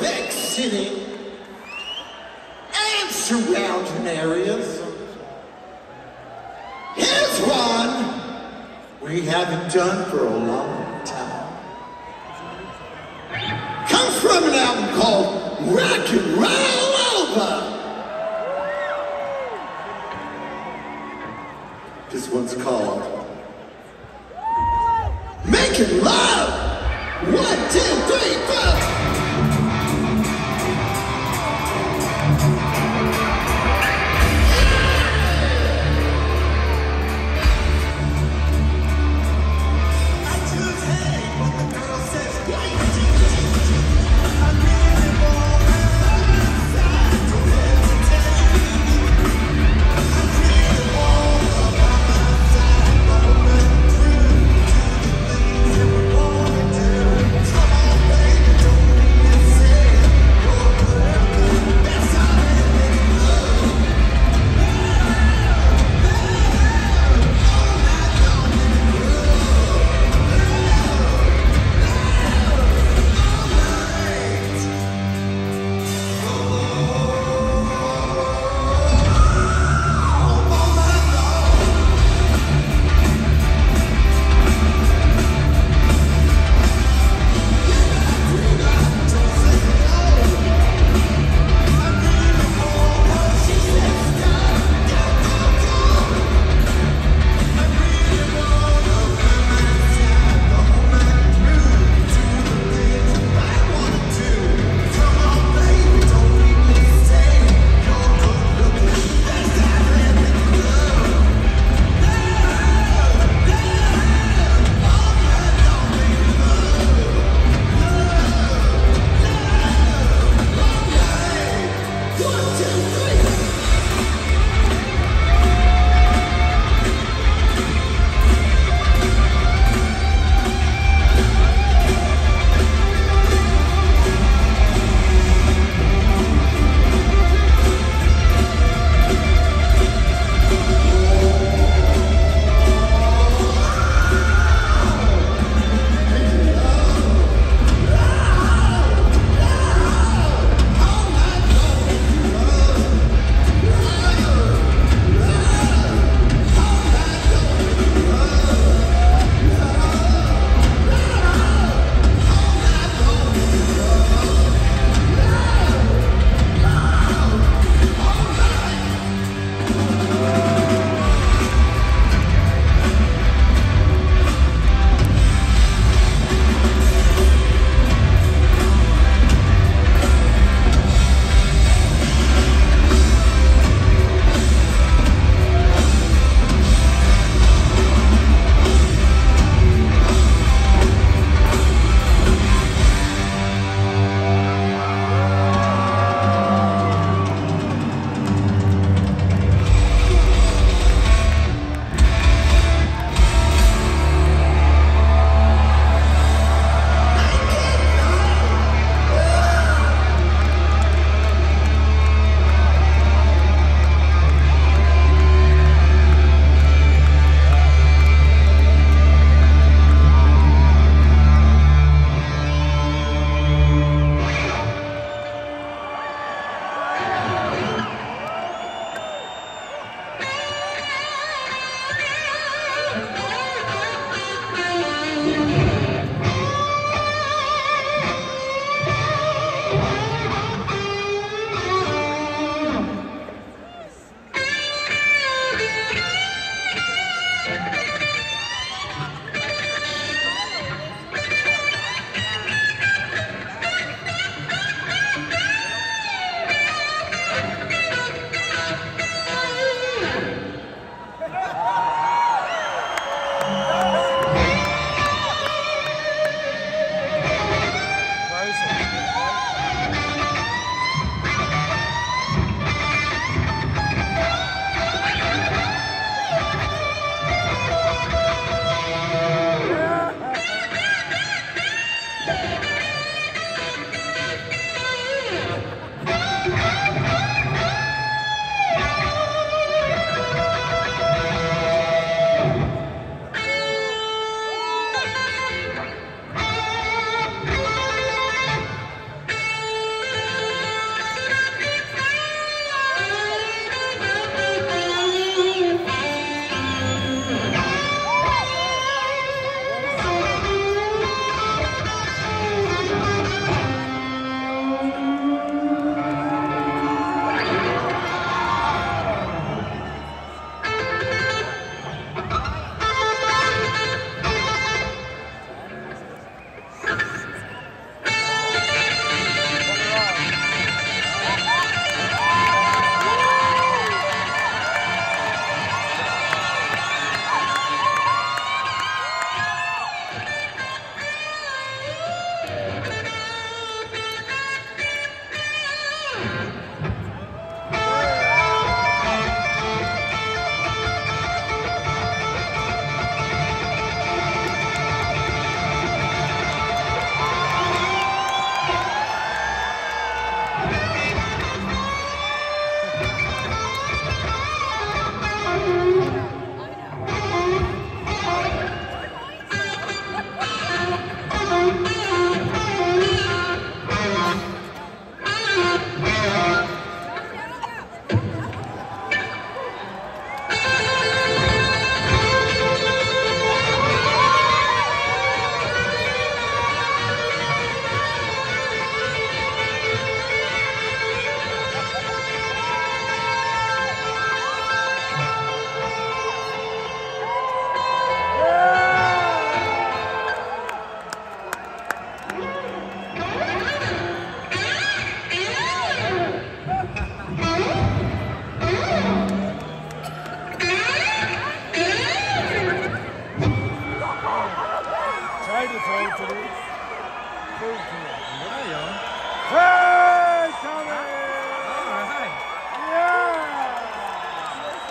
big city and surrounding areas. Here's one we haven't done for a long time. Comes from an album called Rock and Roll Over. This one's called Making Love. One, two, three, four.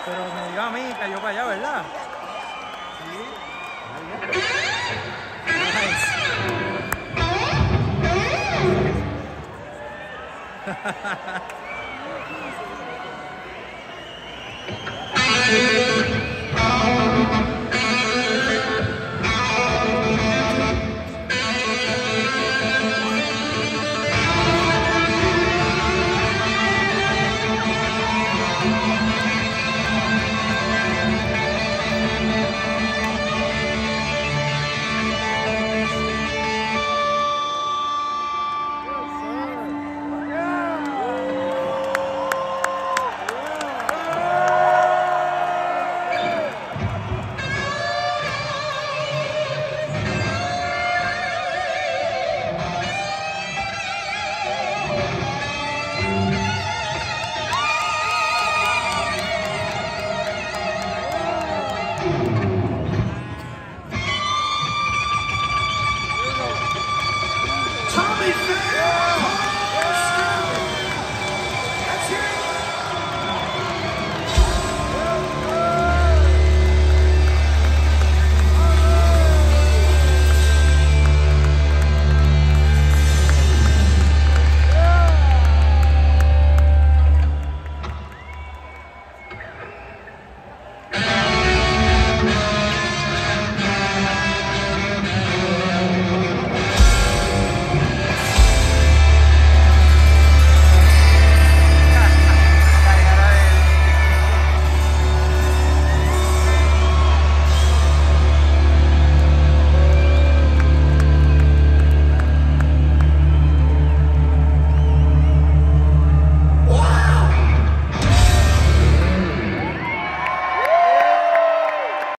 Pero me dio a mí, cayó para allá, ¿verdad? Sí.